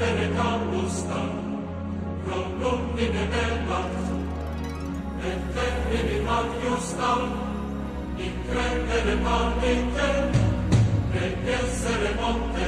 lettere Augusta, non lumine bella, et termini Augusta, in credere maldite, et essere monte